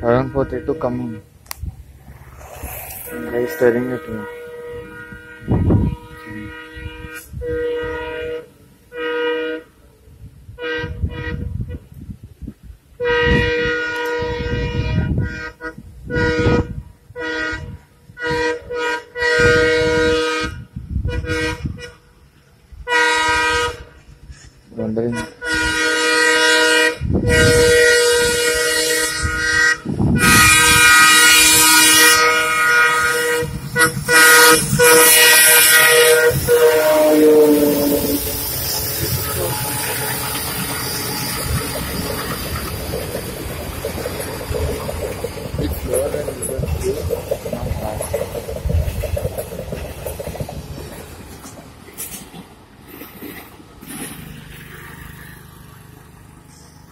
around 432 coming kamu. Is staring at me wondering